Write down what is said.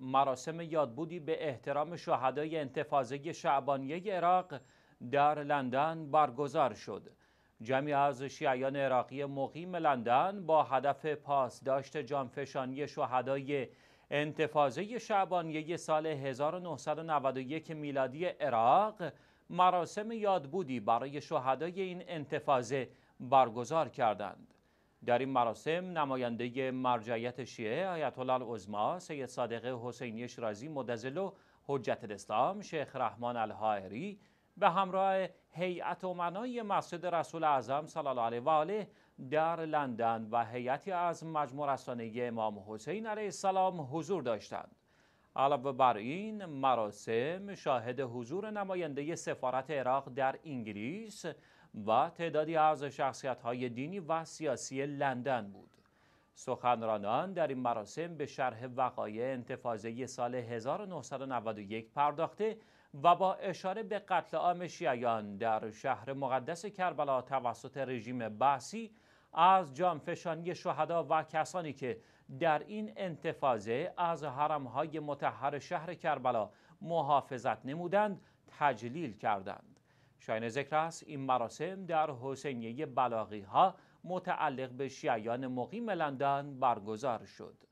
مراسم یادبودی به احترام شهدای انتفاضه شعبانیه عراق در لندن برگزار شد. جمعی از شیعیان عراقی مقیم لندن با هدف پاسداشت جانفشانی شهدای انتفاضه شعبانیه سال 1991 میلادی عراق مراسم یادبودی برای شهدای این انتفاضه برگزار کردند. در این مراسم نماینده مرجعیت شیعه آیت الله العظما سید صادق حسینی شرازی مدزل حجت الاسلام شیخ رحمان الهائری به همراه هیئت امنای مسجد رسول اعظم صلی الله علیه و آله در لندن و هیئتی از مجموع رسانه امام حسین علیه السلام حضور داشتند. علاوه بر این مراسم شاهد حضور نماینده سفارت عراق در انگلیس و تعدادی از شخصیت دینی و سیاسی لندن بود. سخنرانان در این مراسم به شرح وقایع انتفاضه سال 1991 پرداخته و با اشاره به قتل عام شیعیان در شهر مقدس کربلا توسط رژیم بعثی از جانفشانی شهدا و کسانی که در این انتفاضه از حرمهای متحر شهر کربلا محافظت نمودند تجلیل کردند. شاین ذکر است این مراسم در حسینیه بلاغی ها متعلق به شیعیان مقیم لندن برگزار شد.